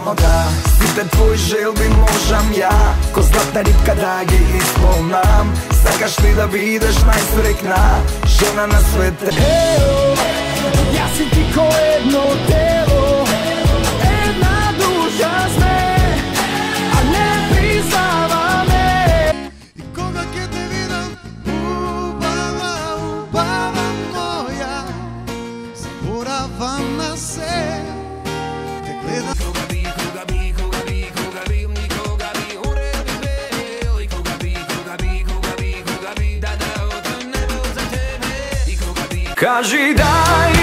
само да Сите твои желби можам ја. Ко златна рибка да ги исполнам Сакаш ли да бидеш најсрекна? Жена на свете. Ео, јас си ти ко едно те Каждый дай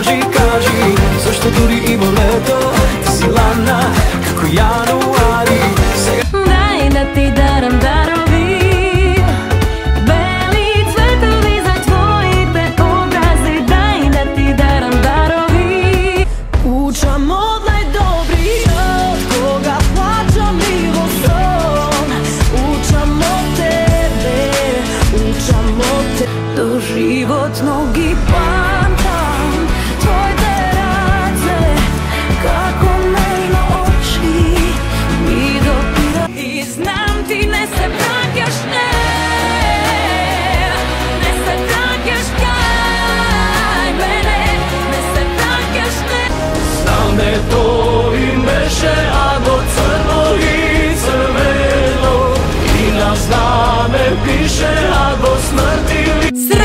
kaži, kaži Zašto duri i boleto ti si lana Kako januari se... Daj da ti daram darovi Beli cvetovi za tvoji te obrazi Daj da ti daram darovi. Učam od najdobri Od koga plaćam milostom Učam od tebe Učam od te Do životnog pa Sri